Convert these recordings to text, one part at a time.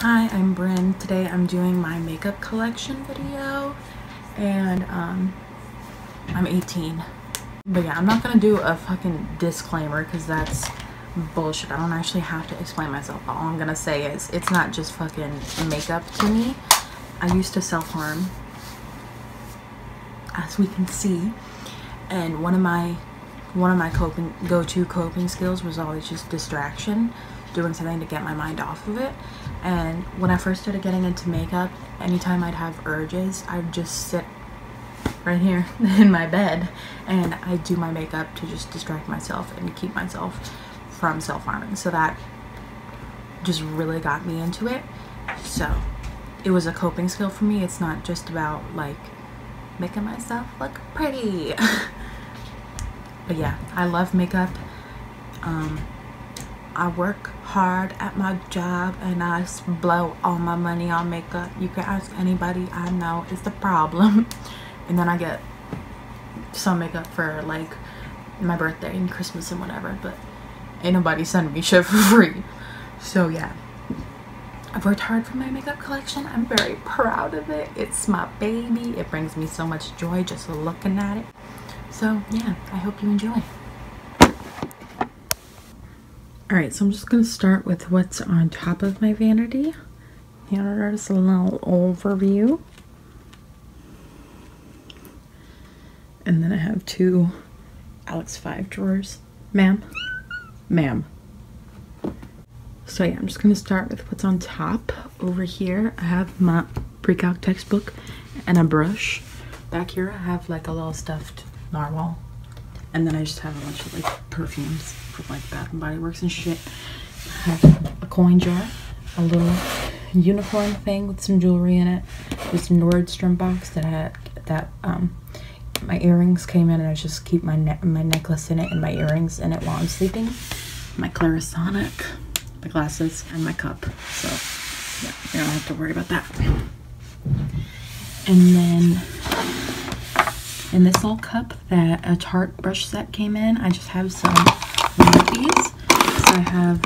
Hi, I'm Brynn. Today I'm doing my makeup collection video and um, I'm 18. But yeah, I'm not gonna do a fucking disclaimer because that's bullshit. I don't actually have to explain myself. All I'm gonna say is it's not just fucking makeup to me. I used to self-harm, as we can see, and one of my one of my coping go-to coping skills was always just distraction doing something to get my mind off of it and when I first started getting into makeup anytime I'd have urges I'd just sit right here in my bed. And I'd do my makeup to just distract myself and keep myself from self-harming. So that just really got me into it. So it was a coping skill for me. It's not just about like making myself look pretty. But yeah I love makeup. Um, I work hard at my job and I blow all my money on makeup. You can ask anybody I know is the problem. and then I get some makeup for like my birthday and Christmas and whatever, but ain't nobody sending me shit for free. So yeah. I've worked hard for my makeup collection. I'm very proud of it. It's my baby. It brings me so much joy just looking at it. So yeah, I hope you enjoy. All right, so I'm just gonna start with what's on top of my vanity. Here's a little overview. And then I have two Alex 5 drawers. Ma'am? Ma'am. So yeah, I'm just gonna start with what's on top. Over here, I have my pre-calc textbook and a brush. Back here, I have like a little stuffed narwhal. And then I just have a bunch of like perfumes like Bath and Body Works and shit. I have a coin jar, a little unicorn thing with some jewelry in it. This Nordstrom box that had that um my earrings came in and I just keep my ne my necklace in it and my earrings in it while I'm sleeping. My Clarisonic, my glasses, and my cup. So yeah, I don't have to worry about that. And then in this little cup that a Tarte brush set came in, I just have some I have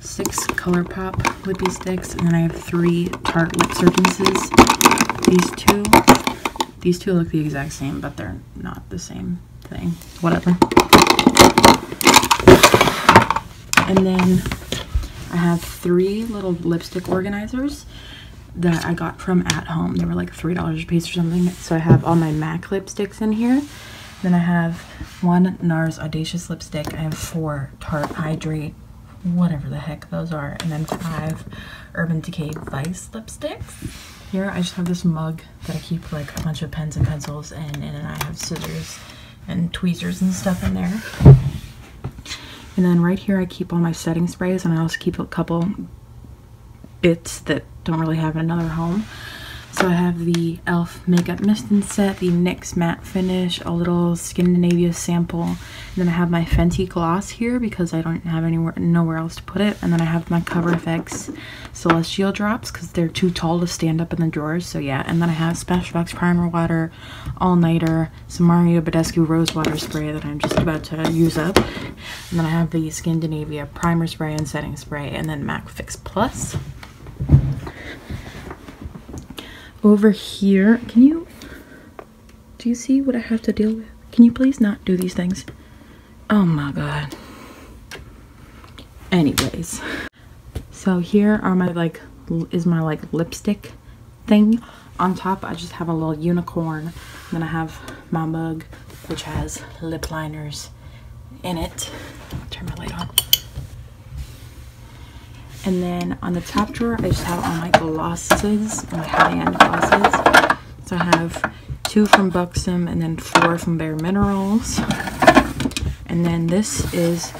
six ColourPop Lippie Stix, and then I have three Tarte LipSurgences. These two, these two look the exact same, but they're not the same thing. Whatever. And then I have three little lipstick organizers that I got from at home. They were like $3 a piece or something. So I have all my MAC lipsticks in here. Then I have one NARS Audacious lipstick. I have four Tarte Hydrate, whatever the heck those are. And then five Urban Decay Vice lipsticks. Here I just have this mug that I keep like a bunch of pens and pencils in. And then I have scissors and tweezers and stuff in there. And then right here I keep all my setting sprays and I also keep a couple bits that don't really have another home. So I have the e.l.f. Makeup Mist and Set, the NYX Matte Finish, a little Skindinavia sample, and then I have my Fenty gloss here because I don't have anywhere nowhere else to put it, and then I have my Cover FX Celestial drops because they're too tall to stand up in the drawers, so yeah, and then I have Smashbox Primer Water, All Nighter, some Mario Badescu Rose Water Spray that I'm just about to use up, and then I have the Skindinavia Primer Spray and Setting Spray, and then MAC Fix Plus over here. Can you do you see what I have to deal with? Can you please not do these things? Oh my god. Anyways so here are my like is my like lipstick thing. On top I just have a little unicorn. Then I have my mug which has lip liners in it. Turn my light on and then on the top drawer, I just have all my glosses, my high-end glosses. So I have two from Buxom and then four from Bare Minerals. And then this is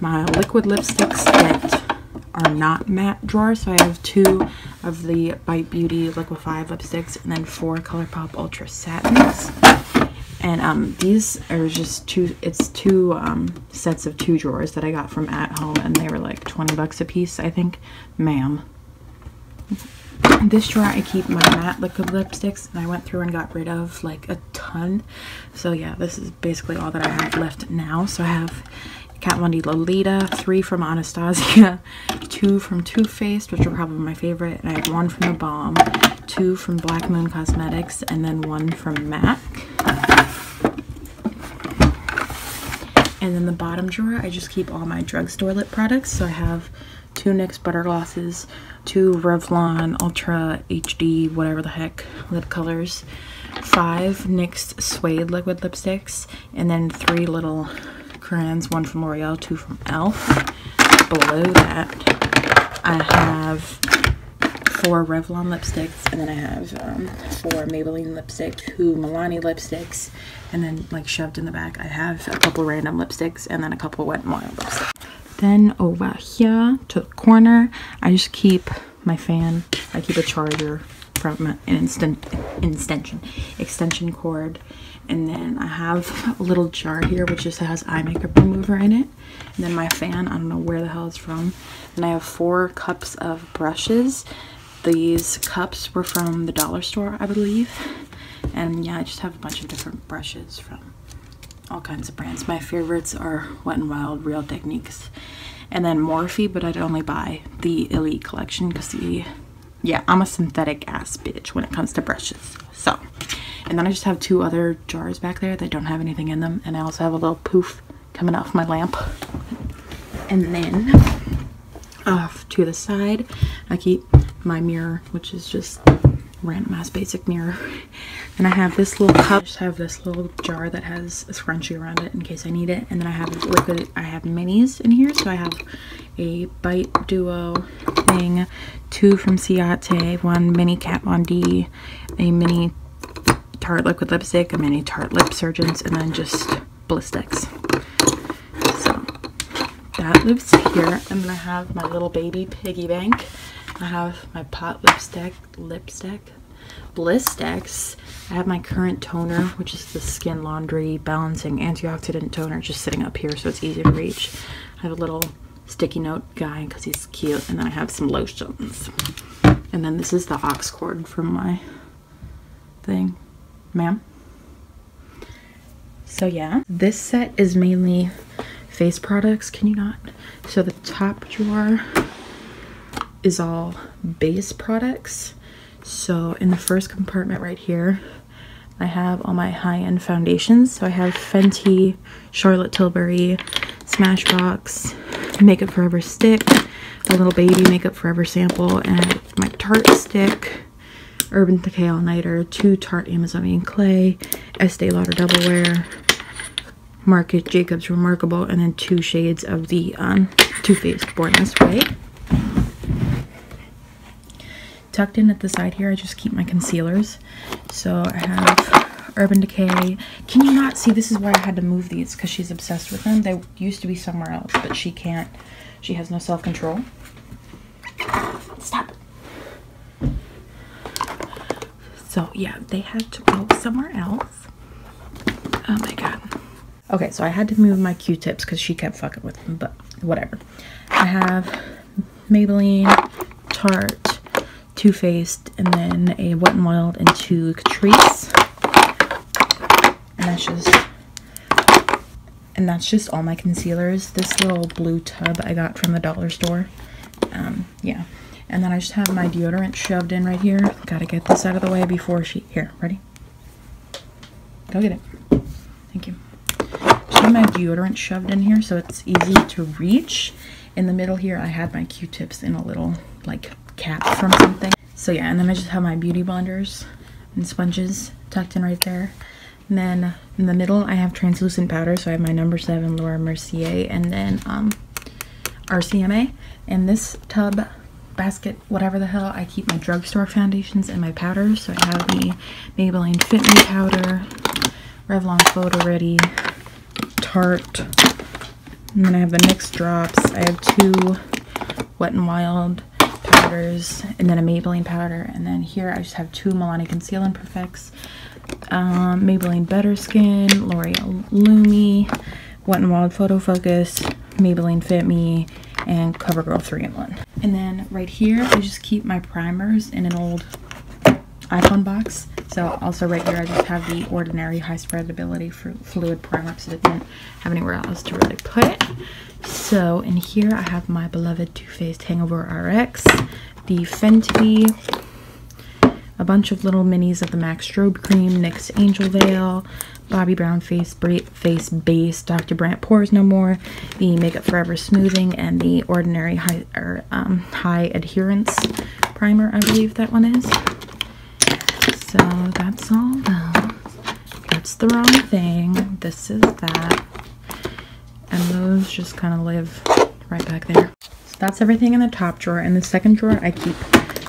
my liquid lipsticks that are not matte drawer. So I have two of the Bite Beauty Liquify lipsticks and then four ColourPop Ultra Satins and um, these are just two it's two um, sets of two drawers that I got from at home and they were like 20 bucks a piece I think. Ma'am. This drawer I keep my matte liquid lipsticks and I went through and got rid of like a ton. So yeah this is basically all that I have left now. So I have Kat Von D Lolita, three from Anastasia, two from Too Faced, which are probably my favorite, and I have one from The Balm, two from Black Moon Cosmetics, and then one from MAC. And then the bottom drawer, I just keep all my drugstore lip products. So I have two NYX Butter Glosses, two Revlon Ultra HD, whatever the heck, lip colors, five NYX Suede liquid lipsticks, and then three little crayons, one from L'Oreal, two from e.l.f. Below that, I have four Revlon lipsticks, and then I have um, four Maybelline lipsticks, two Milani lipsticks, and then like shoved in the back, I have a couple random lipsticks, and then a couple Wet n Wild lipsticks. Then over here to the corner, I just keep my fan. I keep a charger from an instant extension extension cord and then I have a little jar here which just has eye makeup remover in it and then my fan I don't know where the hell it's from and I have four cups of brushes these cups were from the dollar store I believe and yeah I just have a bunch of different brushes from all kinds of brands my favorites are Wet n Wild Real Techniques and then Morphe but I'd only buy the Elite collection because the yeah, I'm a synthetic ass bitch when it comes to brushes. So, and then I just have two other jars back there that don't have anything in them. And I also have a little poof coming off my lamp. And then off to the side, I keep my mirror, which is just random ass basic mirror. And I have this little cup. I just have this little jar that has a scrunchie around it in case I need it. And then I have liquid, I have minis in here. So I have a Bite Duo thing, two from Ciate, one mini Kat Von D, a mini Tarte liquid lipstick, a mini Tarte LipSurgence, and then just Blistex. So that lives here. I'm gonna have my little baby piggy bank. I have my pot lipstick, lipstick, Blistex. I have my current toner, which is the Skin Laundry Balancing Antioxidant Toner, just sitting up here so it's easy to reach. I have a little sticky note guy because he's cute. And then I have some lotions. And then this is the ox cord from my thing. Ma'am? So yeah, this set is mainly face products. Can you not? So the top drawer is all base products. So in the first compartment right here, I have all my high-end foundations. So I have Fenty, Charlotte Tilbury, Smashbox, Makeup Forever stick, a little baby Makeup Forever sample, and my Tarte stick, Urban Decay All Nighter, two Tarte Amazonian Clay, Estee Lauder Double Wear, Marc Jacobs Remarkable, and then two shades of the um, Too Faced Born This Way. Tucked in at the side here, I just keep my concealers. So I have Urban Decay. Can you not see? This is why I had to move these because she's obsessed with them. They used to be somewhere else, but she can't. She has no self-control. Stop. So yeah, they had to go somewhere else. Oh my god. Okay, so I had to move my Q-tips because she kept fucking with them, but whatever. I have Maybelline, Tarte, Too Faced, and then a Wet n Wild and two Catrice. And that's just and that's just all my concealers. This little blue tub i got from the dollar store. Um yeah. And then i just have my deodorant shoved in right here. Gotta get this out of the way before she here ready? Go get it. Thank you. Just have my deodorant shoved in here so it's easy to reach. In the middle here i had my q-tips in a little like cap from something so yeah and then i just have my beauty blenders and sponges tucked in right there and then in the middle, I have translucent powder. So I have my number seven Laura Mercier and then um, RCMA. And this tub basket, whatever the hell, I keep my drugstore foundations and my powders. So I have the Maybelline Fit Me powder, Revlon Photo Ready, Tarte, and then I have the NYX drops. I have two Wet n Wild powders, and then a Maybelline powder. And then here I just have two Milani Conceal and Perfects um, Maybelline Better Skin, L'Oreal Lumi, Wet n Wild Photo Focus, Maybelline Fit Me, and CoverGirl 3-in-1. And then right here, I just keep my primers in an old iPhone box. So also right here, I just have the Ordinary High Spreadability Fluid Primer because I didn't have anywhere else to really put it. So in here, I have my beloved Too Faced Hangover RX, the Fenty, a bunch of little minis of the MAC Strobe Cream, NYX Angel Veil, Bobbi Brown Face Face Base, Dr. Brandt Pores No More, the Makeup Forever Smoothing, and the Ordinary High, or, um, high Adherence Primer, I believe that one is. So that's all that. That's the wrong thing. This is that. And those just kind of live right back there. So that's everything in the top drawer. In the second drawer, I keep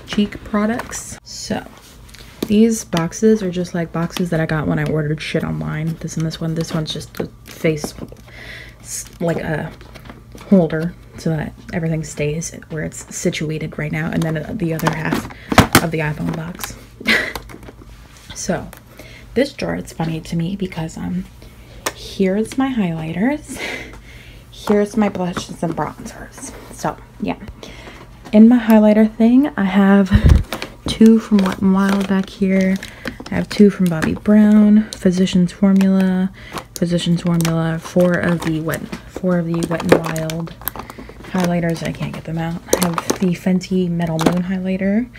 cheek products. So these boxes are just like boxes that I got when I ordered shit online. This and this one. This one's just the face, like a holder so that everything stays where it's situated right now. And then the other half of the iPhone box. so this drawer, it's funny to me because um, here's my highlighters. Here's my blushes and bronzers. So yeah. In my highlighter thing, I have two from Wet n Wild back here. I have two from Bobbi Brown, Physicians Formula, Physicians Formula, four of the Wet, four of the Wet n Wild highlighters. I can't get them out. Have the Fenty Metal Moon highlighter.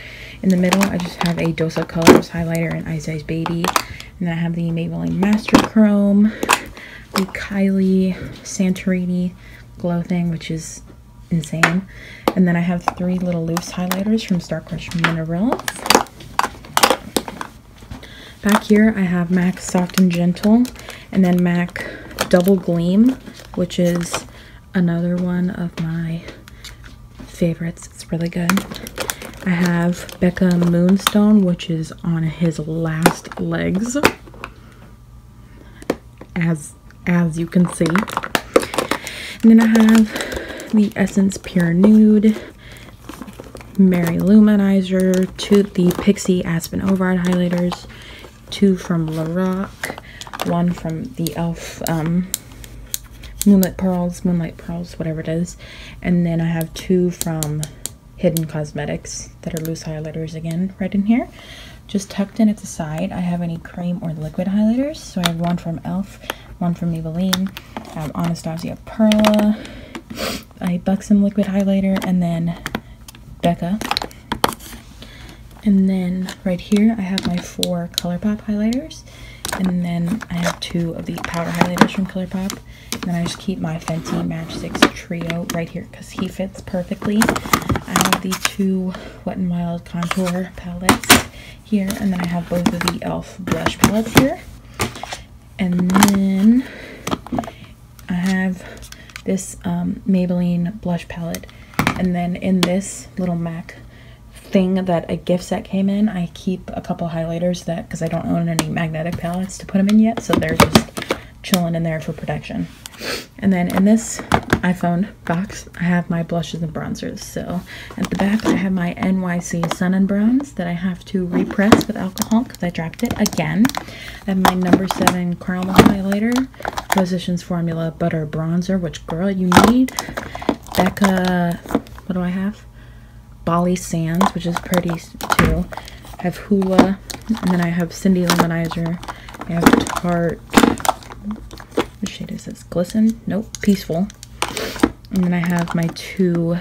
In the middle, I just have a Dose of Colors highlighter and Ice Ice Baby. And then I have the Maybelline Master Chrome, the Kylie Santorini Glow thing, which is insane. And then I have three little loose highlighters from Star Crush Minerals. Back here I have MAC Soft and Gentle and then MAC Double Gleam, which is another one of my favorites. It's really good. I have Becca Moonstone, which is on his last legs, as as you can see. And then I have the Essence Pure Nude, Mary-Lou Manizer, two the Pixi Aspen Override highlighters, two from Lorac, one from the e.l.f. Um, Moonlit Pearls, Moonlight Pearls, whatever it is, and then I have two from Hidden Cosmetics that are loose highlighters again right in here. Just tucked in at the side, I have any cream or liquid highlighters. So I have one from e.l.f., one from Maybelline, I have Anastasia Perla, a Buxom liquid highlighter, and then Becca. And then right here, I have my four ColourPop highlighters. And then I have two of the powder highlighters from ColourPop. And then I just keep my Fenty Matchsticks Trio right here because he fits perfectly. I have the two Wet n Wild contour palettes here. And then I have both of the e.l.f. blush palettes here. And then I have this um, Maybelline blush palette. And then in this little MAC thing that a gift set came in, I keep a couple highlighters that, because I don't own any magnetic palettes to put them in yet, so they're just chilling in there for protection. And then in this iPhone box, I have my blushes and bronzers. So at the back, I have my NYC Sun and Bronze that I have to repress with alcohol because I dropped it again. I have my number seven caramel highlighter, Physicians Formula Butter Bronzer, which girl, you need. Becca, what do I have? Bali Sands, which is pretty too. I have Hoola, and then I have Cindy-Lou Manizer. I have Tarte what shade is this? Glisten? Nope. Peaceful. And then I have my two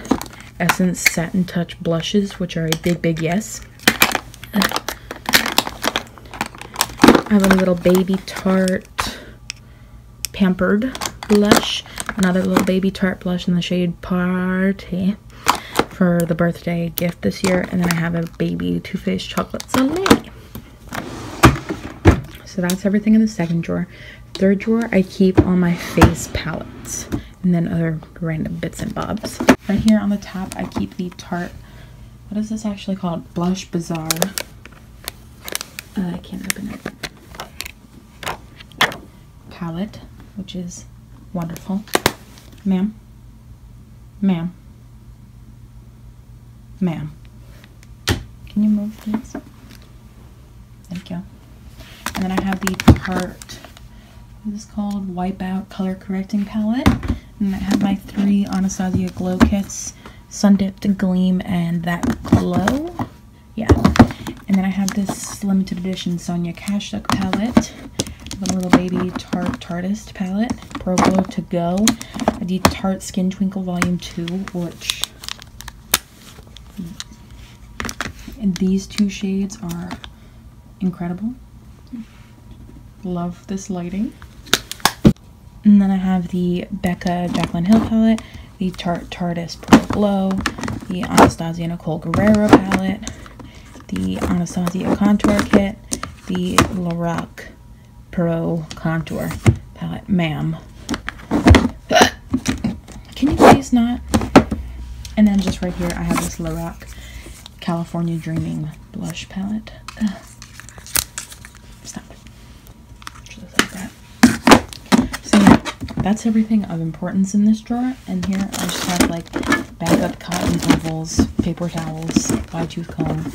Essence Satin Touch blushes, which are a big, big yes. I have a little Baby Tarte Pampered blush. Another little Baby Tarte blush in the shade Party for the birthday gift this year. And then I have a Baby Too Faced Chocolate Soleil. So that's everything in the second drawer. Third drawer, I keep all my face palettes and then other random bits and bobs. Right here on the top, I keep the Tarte, what is this actually called? Blush Bazaar. Uh, I can't open it. Palette, which is wonderful. Ma'am. Ma'am. Ma'am. Can you move, please? Thank you. And then I have the Tarte this is called Wipeout Color Correcting Palette. And I have my three Anastasia Glow Kits, Sun Dipped Gleam, and That Glow. Yeah. And then I have this this limited edition Sonia Kashuk palette. The little baby Tarte Tarteist palette. Pro Glow to go. The Tarte Skin Twinkle Volume 2, which and these two shades are incredible. Love this lighting. And then I have the Becca Jaclyn Hill palette, the Tarte Tarteist Pro Glow, the Anastasia Nicole Guerrero palette, the Anastasia Contour Kit, the Lorac Pro Contour palette. Ma'am. Can you please not? And then just right here, I have this Lorac California Dreaming blush palette. Ugh. Stop. Just like that. So yeah, that's everything of importance in this drawer. And here I just have like backup cotton towels, paper towels, wide tooth comb,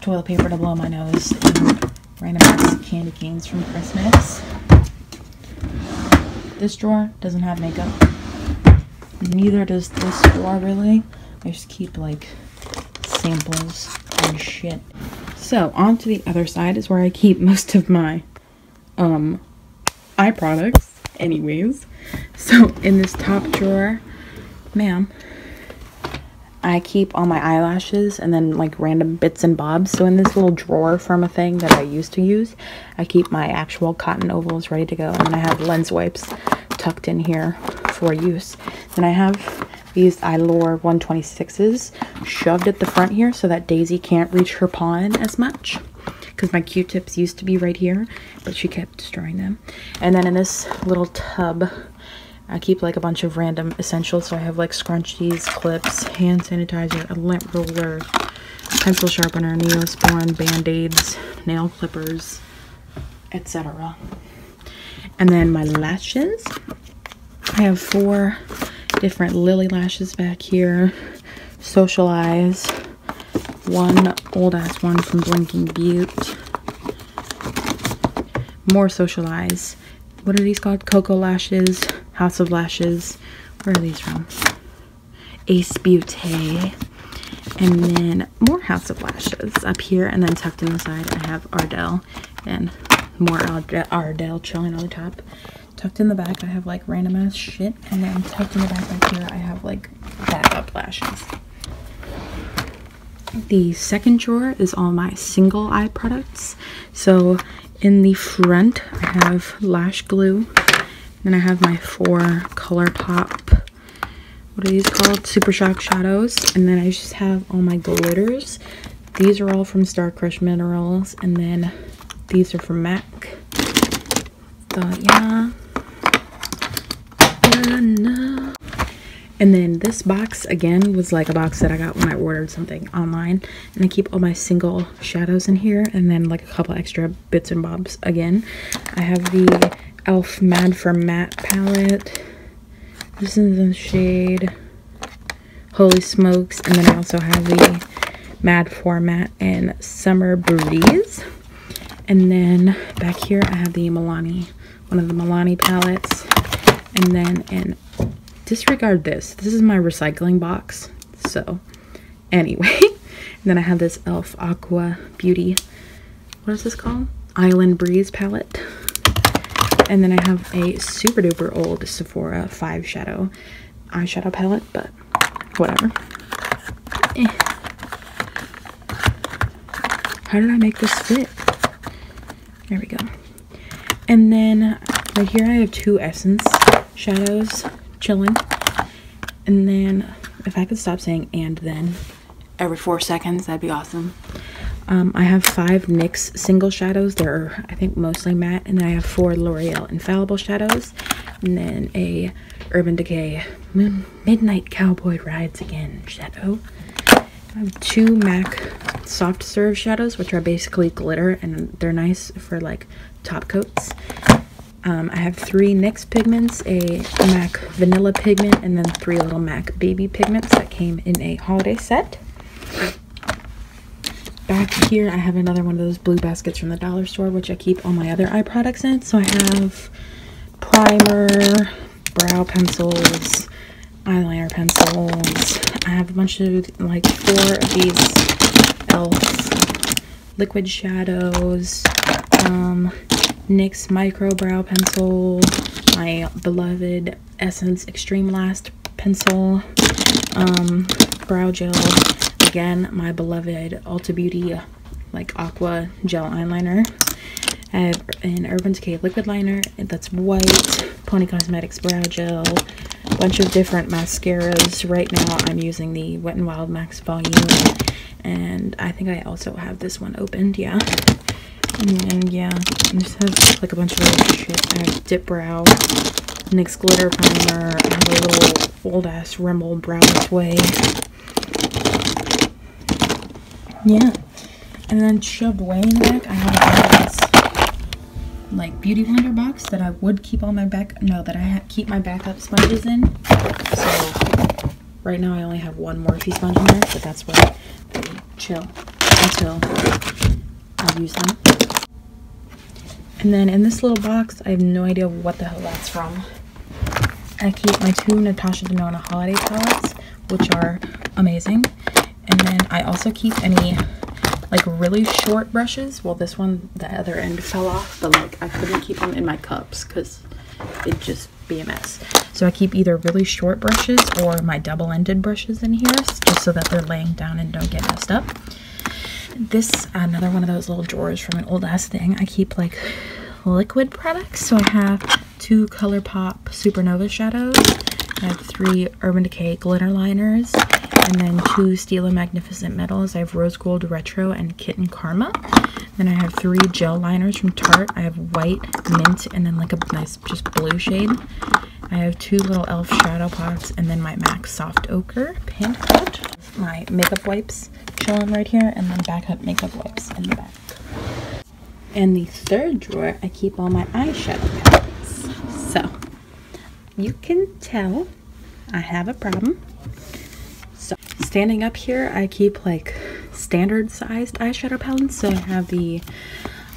toilet paper to blow my nose, and random candy canes from Christmas. This drawer doesn't have makeup. Neither does this drawer really. I just keep like samples and shit. So on to the other side is where I keep most of my um eye products anyways. So in this top drawer, ma'am, I keep all my eyelashes and then like random bits and bobs. So in this little drawer from a thing that I used to use, I keep my actual cotton ovals ready to go. And then I have lens wipes tucked in here for use. Then I have these Eylure 126s shoved at the front here so that Daisy can't reach her paw in as much. Because my q-tips used to be right here but she kept destroying them. And then in this little tub I keep like a bunch of random essentials. So I have like scrunchies clips hand sanitizer a lint roller pencil sharpener neosporin band-aids nail clippers etc and then my lashes. I have four different Lilly Lashes back here. Socialize. one old ass one from blinking butte. More Socialize. what are these called? Koko Lashes? House of lashes? Where are these from? Ace beauty and then more house of lashes up here and then tucked in the side i have ardell and more ardell chilling on the top tucked in the back I have like random ass shit and then tucked in the back back here I have like backup lashes. The second drawer is all my single eye products. So in the front I have lash glue then I have my four ColourPop what are these called? Super Shock shadows and then I just have all my glitters. These are all from Star Crush Minerals and then these are from MAC. So yeah, and then this box again was like a box that I got when I ordered something online. And I keep all my single shadows in here and then like a couple extra bits and bobs again. I have the e.l.f. Mad for Matte palette. This is the shade Holy Smokes. And then I also have the Mad for Matte and Summer Breeze. And then back here I have the Milani, one of the Milani palettes and then and disregard this. This is my recycling box. So anyway then i have this elf aqua beauty what is this called? Island breeze palette. And then i have a super duper old sephora five shadow eyeshadow palette but whatever. Eh. how did i make this fit? There we go. And then right here i have two essence shadows chilling. And then if i could stop saying and then. Every four seconds that'd be awesome. Um, i have five nyx single shadows. They're i think mostly matte. And then i have four l'oreal infallible shadows. And then a urban decay midnight cowboy rides again shadow. I have two mac soft serve shadows which are basically glitter. And they're nice for like top coats um, I have three NYX pigments, a MAC vanilla pigment, and then three little MAC baby pigments that came in a holiday set. Back here, I have another one of those blue baskets from the dollar store, which I keep all my other eye products in. So I have primer, brow pencils, eyeliner pencils. I have a bunch of, like, four of these e.l.f. liquid shadows, um, NYX Micro Brow Pencil, my beloved Essence Extreme Last Pencil, um, brow gel, again, my beloved Ulta Beauty like aqua gel eyeliner. I have an Urban Decay liquid liner that's white, Pony Cosmetics brow gel, a bunch of different mascaras. Right now I'm using the Wet n Wild Max Volume and I think I also have this one opened, yeah. And yeah, just have like a bunch of other shit. I have Dip Brow, NYX Glitter Primer, I have a little old ass Rimmel Brow Way. Yeah. And then shoved way in the back, I have this like beauty blender box that I would keep all my back no that I keep my backup sponges in. So right now I only have one Morphe sponge in there, but that's where they chill until I use them. And then in this little box, I have no idea what the hell that's from. I keep my two Natasha Denona holiday palettes, which are amazing. And then I also keep any like really short brushes. Well, this one, the other end fell off, but like I couldn't keep them in my cups because it'd just be a mess. So I keep either really short brushes or my double-ended brushes in here just so that they're laying down and don't get messed up. This, another one of those little drawers from an old ass thing. I keep like liquid products. So I have two ColourPop Supernova shadows. I have three Urban Decay glitter liners and then two Stila Magnificent Metals. I have Rose Gold Retro and Kitten Karma. Then I have three gel liners from Tarte. I have white, mint, and then like a nice just blue shade. I have two little e.l.f. shadow pots and then my MAC Soft Ochre Paint Pot. My makeup wipes chilling right here and then backup makeup wipes in the back. In the third drawer, I keep all my eyeshadow palettes. So, you can tell I have a problem So standing up here, I keep like standard sized eyeshadow palettes. So I have the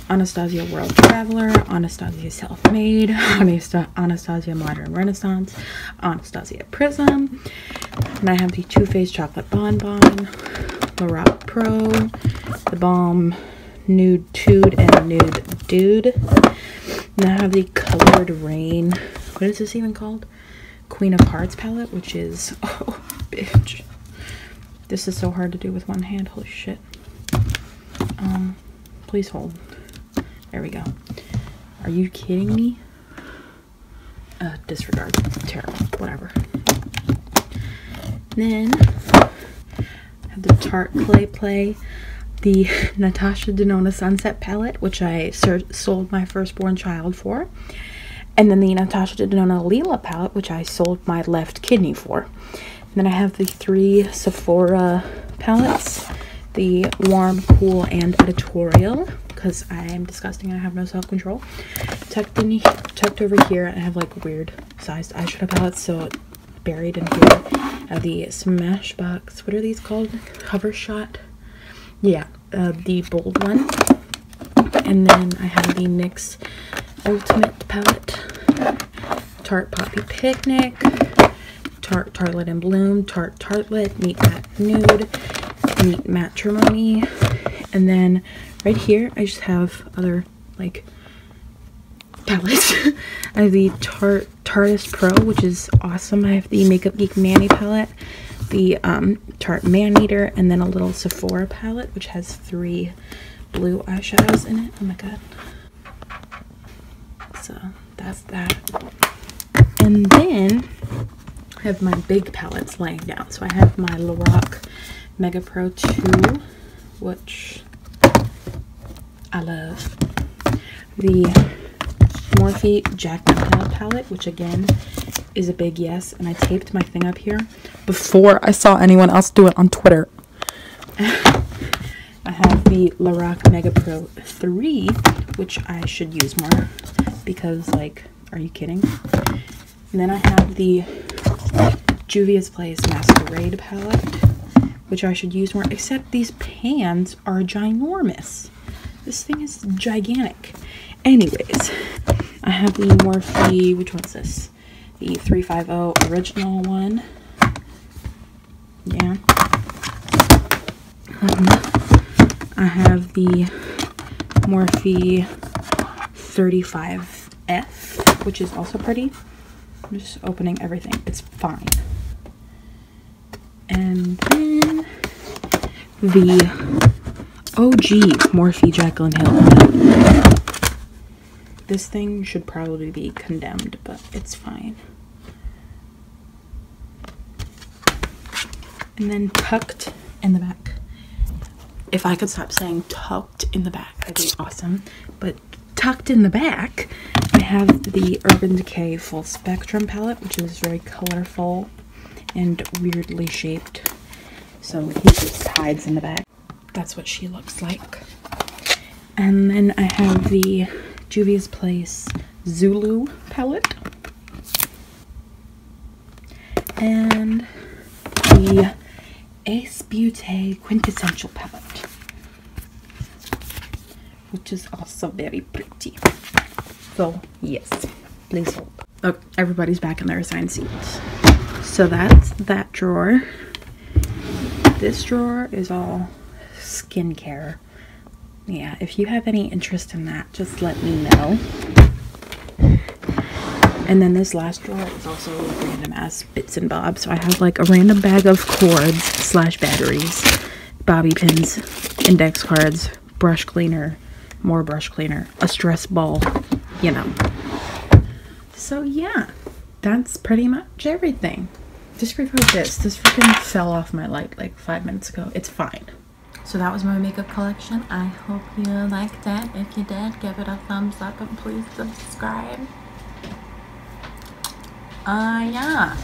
Anastasia World Traveler, Anastasia Self-Made, Anastasia Modern Renaissance, Anastasia Prism. And I have the Too Faced Chocolate Bonbon, Lorac Pro, the Balm Nude Tude, and Nude Dude. And I have the Coloured Raine. What is this even called? Queen of Hearts palette, which is, oh, bitch. This is so hard to do with one hand. Holy shit. Um, please hold. There we go. Are you kidding me? Uh, disregard. Terrible. Whatever. Then, the Tarte Clay Play, the Natasha Denona Sunset Palette, which I sold my firstborn child for. And then the Natasha Denona Lila palette, which I sold my left kidney for And then I have the three Sephora palettes. The Warm, Cool, and Editorial. Because I am disgusting and I have no self-control. Tucked in, tucked over here, I have like weird sized eyeshadow palettes. So buried in here. Have the Smashbox. What are these called? Cover Shot. Yeah, uh, the bold one. And then I have the NYX Ultimate Palette. Tarte Poppy Picnic. Tarte Tartelette and Bloom, Tarte Tartelette, Meet Matte Nude, Neat Matrimony. And then right here, I just have other, like, palettes. I have the Tarte Tarteist Pro, which is awesome. I have the Makeup Geek Manny palette, the um, Tarte Man Eater, and then a little Sephora palette, which has three blue eyeshadows in it. Oh my god. So that's that. And then I have my big palettes laying down. So I have my Lorac Mega Pro 2, which I love. The Morphe Jack Palette palette, which again is a big yes. And I taped my thing up here before I saw anyone else do it on Twitter. I have the Lorac Mega Pro 3, which I should use more because, like, are you kidding? And then I have the Juvia's Place Masquerade palette, which I should use more, except these pans are ginormous. This thing is gigantic. Anyways, I have the Morphe, which one's this? The 350 original one. Yeah. Um, I have the Morphe 35F, which is also pretty. I'm just opening everything. It's fine. And then the OG Morphe Jaclyn Hill. This thing should probably be condemned, but it's fine. And then tucked in the back. If I could stop saying tucked in the back, that'd be awesome. But tucked in the back, I have the Urban Decay Full Spectrum palette, which is very colorful and weirdly shaped. So he just hides in the back. That's what she looks like. And then I have the Juvia's Place Zulu palette. And the Ace Beauty Quintessential palette. Which is also very pretty. So, yes. Please hold. Oh, everybody's back in their assigned seats. So that's that drawer. This drawer is all skincare. Yeah, if you have any interest in that, just let me know. And then this last drawer is also random ass bits and bobs. So I have like a random bag of cords slash batteries, bobby pins, index cards, brush cleaner, more brush cleaner, a stress ball, you know. So yeah, that's pretty much everything. Just this. This freaking fell off my light like five minutes ago. It's fine. So that was my makeup collection. I hope you liked it. If you did, give it a thumbs up and please subscribe. Uh, yeah.